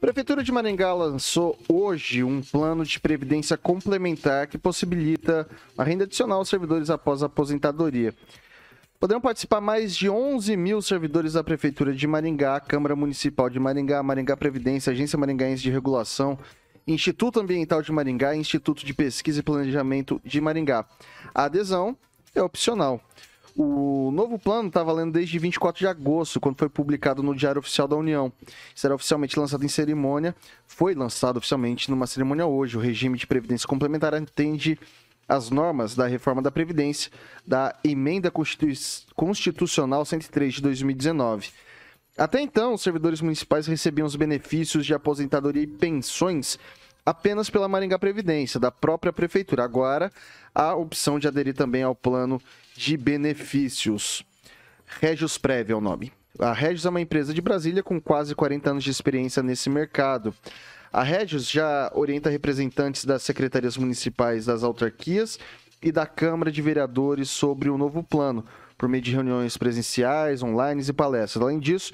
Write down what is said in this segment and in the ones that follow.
Prefeitura de Maringá lançou hoje um plano de previdência complementar que possibilita a renda adicional aos servidores após a aposentadoria. Poderão participar mais de 11 mil servidores da Prefeitura de Maringá, Câmara Municipal de Maringá, Maringá Previdência, Agência Maringaense de Regulação, Instituto Ambiental de Maringá e Instituto de Pesquisa e Planejamento de Maringá. A adesão é opcional. O novo plano está valendo desde 24 de agosto, quando foi publicado no Diário Oficial da União. Será oficialmente lançado em cerimônia. Foi lançado oficialmente numa cerimônia hoje. O regime de previdência complementar atende as normas da reforma da Previdência da Emenda Constitucional 103 de 2019. Até então, os servidores municipais recebiam os benefícios de aposentadoria e pensões apenas pela Maringá Previdência, da própria prefeitura. Agora, a opção de aderir também ao plano de benefícios. Regios Prev é o nome. A Regios é uma empresa de Brasília com quase 40 anos de experiência nesse mercado. A Regios já orienta representantes das secretarias municipais das autarquias e da Câmara de Vereadores sobre o novo plano, por meio de reuniões presenciais, online e palestras. Além disso,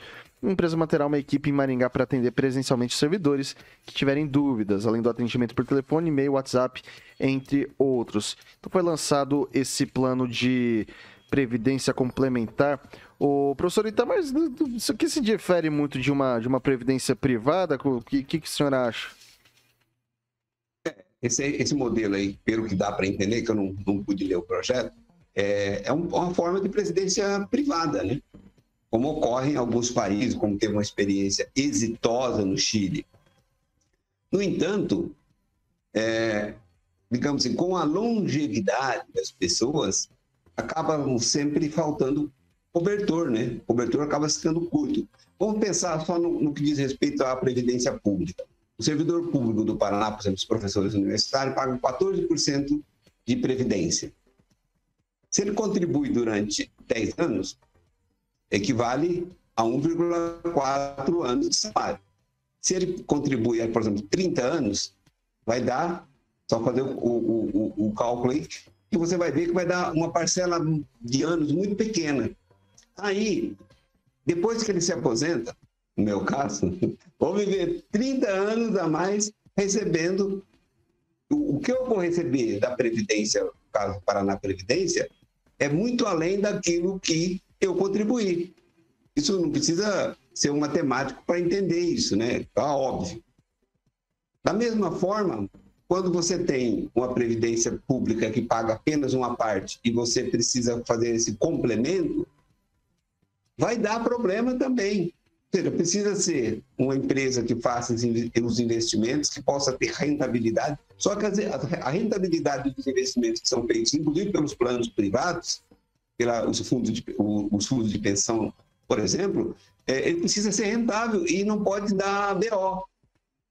a empresa manterá uma equipe em Maringá para atender presencialmente os servidores que tiverem dúvidas, além do atendimento por telefone, e-mail, WhatsApp, entre outros. Então foi lançado esse plano de previdência complementar. O professor Itamar, isso aqui se difere muito de uma, de uma previdência privada? O que, que, que o senhor acha? Esse, esse modelo aí, pelo que dá para entender, que eu não, não pude ler o projeto, é, é uma forma de previdência privada, né? Como ocorre em alguns países, como teve uma experiência exitosa no Chile. No entanto, é, digamos assim, com a longevidade das pessoas, acaba sempre faltando cobertor, né? O cobertor acaba ficando curto. Vamos pensar só no, no, que diz respeito à previdência pública. O servidor público do Paraná, por exemplo, os professores universitários, pagam 14% de previdência. Se ele contribui durante 10 anos, equivale a 1,4 anos de salário. Se ele contribui, por exemplo, 30 anos, vai dar, só fazer o, o, o, o cálculo aí, que você vai ver que vai dar uma parcela de anos muito pequena. Aí, depois que ele se aposenta, no meu caso, vou viver 30 anos a mais recebendo o que eu vou receber da Previdência, caso Paraná Previdência, é muito além daquilo que eu contribuir. Isso não precisa ser um matemático para entender isso, né? Tá óbvio. Da mesma forma, quando você tem uma previdência pública que paga apenas uma parte e você precisa fazer esse complemento, vai dar problema também. Ou seja, precisa ser uma empresa que faça os investimentos, que possa ter rentabilidade. Só que a rentabilidade dos investimentos que são feitos, inclusive pelos planos privados, pelos fundos de, os fundos de pensão, por exemplo, é, ele precisa ser rentável e não pode dar BO.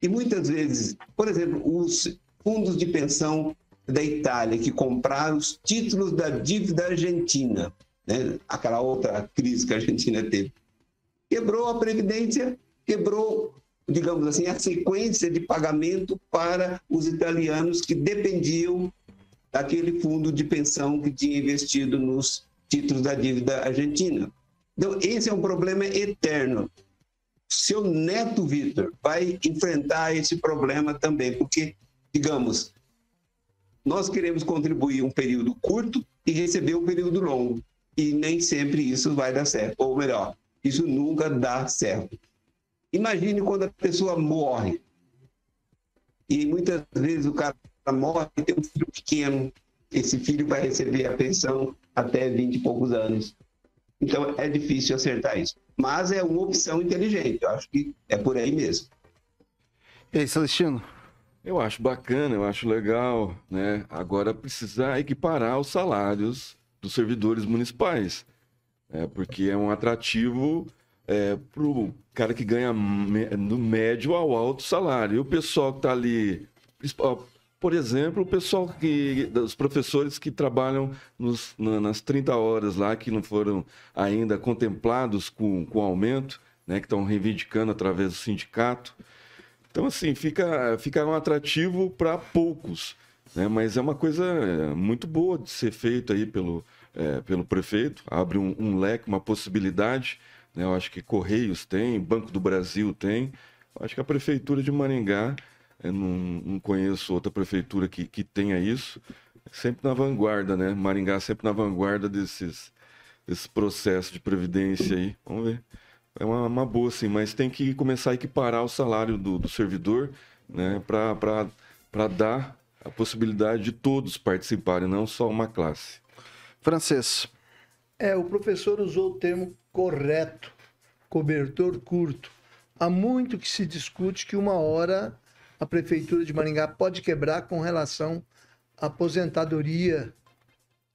E muitas vezes, por exemplo, os fundos de pensão da Itália que compraram os títulos da dívida argentina, né? aquela outra crise que a Argentina teve, quebrou a previdência, quebrou, digamos assim, a sequência de pagamento para os italianos que dependiam daquele fundo de pensão que tinha investido nos títulos da dívida argentina. Então, esse é um problema eterno. Seu neto, Vitor, vai enfrentar esse problema também, porque, digamos, nós queremos contribuir um período curto e receber um período longo. E nem sempre isso vai dar certo. Ou melhor, isso nunca dá certo. Imagine quando a pessoa morre. E muitas vezes o cara morre e tem um filho pequeno. Esse filho vai receber a pensão até 20 e poucos anos. Então é difícil acertar isso. Mas é uma opção inteligente, eu acho que é por aí mesmo. E aí, Celestino? Eu acho bacana, eu acho legal, né? Agora precisar equiparar os salários dos servidores municipais, né? porque é um atrativo é, para o cara que ganha do médio ao alto salário. E o pessoal que está ali, por exemplo, o pessoal que. os professores que trabalham nos, nas 30 horas lá, que não foram ainda contemplados com, com aumento, né, que estão reivindicando através do sindicato. Então, assim, fica, fica um atrativo para poucos. Né, mas é uma coisa é, muito boa de ser feito aí pelo, é, pelo prefeito, abre um, um leque, uma possibilidade. Né, eu acho que Correios tem, Banco do Brasil tem. Acho que a prefeitura de Maringá, eu não, não conheço outra prefeitura que, que tenha isso, sempre na vanguarda, né? Maringá sempre na vanguarda desses, desses processos de previdência aí. Vamos ver. É uma, uma boa, sim, mas tem que começar a equiparar o salário do, do servidor, né? Para dar a possibilidade de todos participarem, não só uma classe. Francês. É, o professor usou o termo correto, cobertor curto. Há muito que se discute que uma hora a prefeitura de Maringá pode quebrar com relação à aposentadoria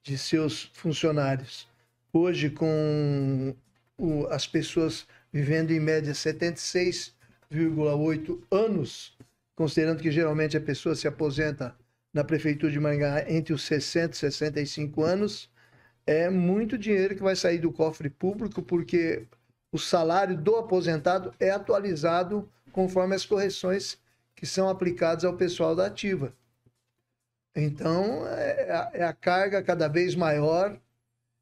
de seus funcionários. Hoje, com o, as pessoas vivendo em média 76,8 anos, considerando que geralmente a pessoa se aposenta na prefeitura de Maringá entre os 60 e 65 anos, é muito dinheiro que vai sair do cofre público, porque o salário do aposentado é atualizado conforme as correções que são aplicadas ao pessoal da ativa. Então, é a, é a carga cada vez maior,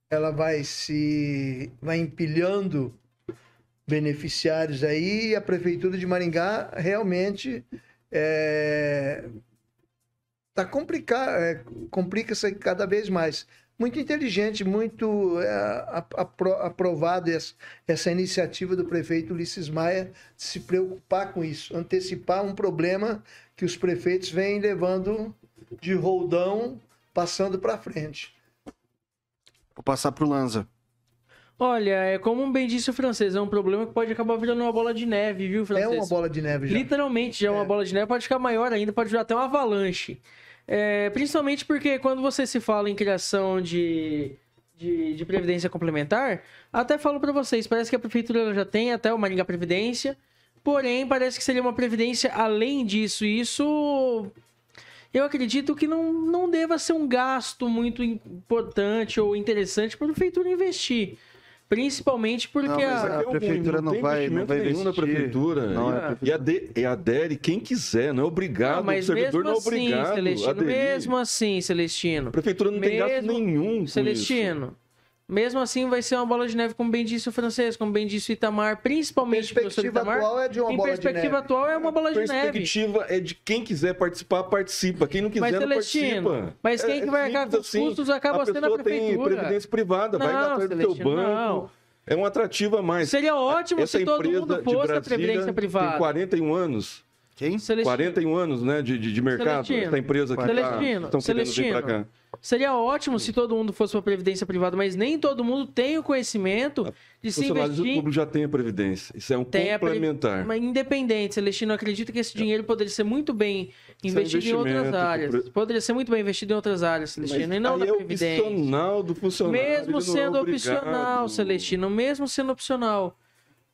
ela vai se vai empilhando beneficiários aí e a prefeitura de Maringá realmente é, tá é, complica-se cada vez mais. Muito inteligente, muito é, aprovado essa, essa iniciativa do prefeito Ulisses Maia de se preocupar com isso, antecipar um problema que os prefeitos vêm levando de roldão, passando para frente. Vou passar para o Lanza. Olha, é como bem disse o francês, é um problema que pode acabar virando uma bola de neve, viu, francês? É uma bola de neve já. Literalmente, já é uma bola de neve, pode ficar maior ainda, pode virar até uma avalanche. É, principalmente porque quando você se fala em criação de, de, de previdência complementar, até falo para vocês, parece que a prefeitura já tem até o Maringá Previdência, porém parece que seria uma previdência além disso, e isso eu acredito que não, não deva ser um gasto muito importante ou interessante para a prefeitura investir. Principalmente porque não, a... a, prefeitura não, não vai, não vai investir. na prefeitura. Não, é. a prefeitura. E, adere quem quiser, não é obrigado. Não, mas o servidor não é assim, obrigado. Celestino, mesmo assim, Celestino. A prefeitura não mesmo, tem gasto nenhum. Celestino. Mesmo assim, vai ser uma bola de neve, como bem disse o francês, como bem disse o Itamar, principalmente o professor Itamar. Atual é de uma em bola perspectiva de neve. atual, é uma bola de neve. A perspectiva é de quem quiser participar, participa. Quem não quiser, mas, não participa. Mas quem é, que vai arcar com os assim, custos acaba sendo a prefeitura. tem previdência privada, não, vai atrás do seu banco. Não. É um atrativo a mais. Seria ótimo Essa se todo mundo fosse a previdência privada. Tem 41 anos. Quem? Celestino. 41 anos, né, de, de, de mercado. Celestino. Essa empresa que Celestino. Tá, estão querendo vir para cá. Seria ótimo se todo mundo fosse uma previdência privada, mas nem todo mundo tem o conhecimento de se investir. O público já tem a previdência. Isso é um complementar. Mas independente, Celestino, acredito que esse dinheiro poderia ser muito bem é investido é em outras áreas. Poderia ser muito bem investido em outras áreas, Celestino, mas e não na é previdência. opcional do funcionário. Mesmo sendo é opcional, Celestino, mesmo sendo opcional.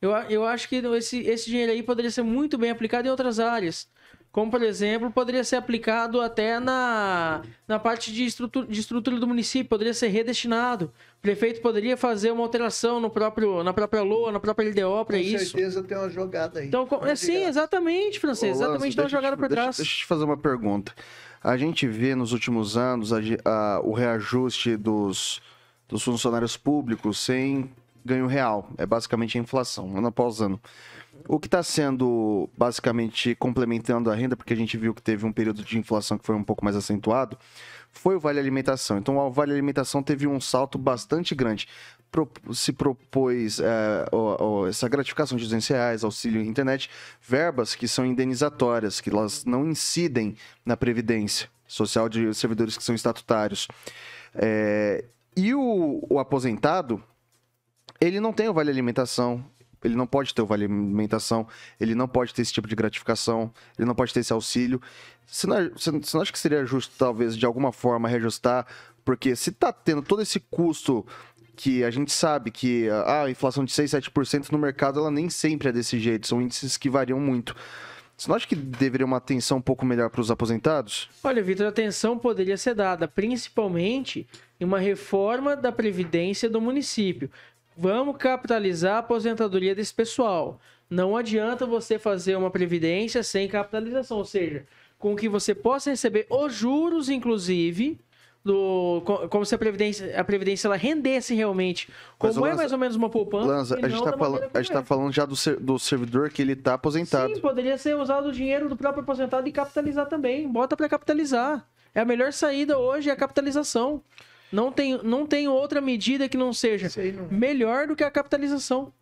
Eu, eu acho que esse, esse dinheiro aí poderia ser muito bem aplicado em outras áreas. Como, por exemplo, poderia ser aplicado até na, na parte de estrutura, de estrutura do município, poderia ser redestinado. O prefeito poderia fazer uma alteração no próprio, na própria LOA, na própria LDO para isso. Com certeza tem uma jogada aí. Então, é, sim, exatamente, francês. Ô, exatamente, tem uma jogada por trás. Deixa, deixa eu te fazer uma pergunta. A gente vê nos últimos anos a, a, o reajuste dos, dos funcionários públicos sem ganho real. É basicamente a inflação, ano após ano. O que está sendo basicamente complementando a renda, porque a gente viu que teve um período de inflação que foi um pouco mais acentuado, foi o Vale Alimentação. Então, o Vale Alimentação teve um salto bastante grande. Pro, se propôs é, ó, ó, essa gratificação de 200 reais, auxílio internet, verbas que são indenizatórias, que elas não incidem na Previdência Social de servidores que são estatutários. É, e o, o aposentado, ele não tem o Vale Alimentação, ele não pode ter o vale alimentação, ele não pode ter esse tipo de gratificação, ele não pode ter esse auxílio. Você não, você não acha que seria justo, talvez, de alguma forma, reajustar? Porque se está tendo todo esse custo que a gente sabe que ah, a inflação de 6, 7% no mercado, ela nem sempre é desse jeito, são índices que variam muito. Você não acha que deveria uma atenção um pouco melhor para os aposentados? Olha, Vitor, a atenção poderia ser dada principalmente em uma reforma da previdência do município. Vamos capitalizar a aposentadoria desse pessoal. Não adianta você fazer uma previdência sem capitalização, ou seja, com que você possa receber os juros, inclusive, do co- como se a previdência, a previdência ela rendesse realmente, como é Lanza- mais ou menos uma poupança. Lanza, a gente, tá da falando, a gente tá é. falando já do, ser- do servidor que ele tá aposentado. Sim, poderia ser usado o dinheiro do próprio aposentado e capitalizar também. Bota para capitalizar. É a melhor saída hoje é a capitalização. Não tem, não tem outra medida que não seja não- melhor do que a capitalização.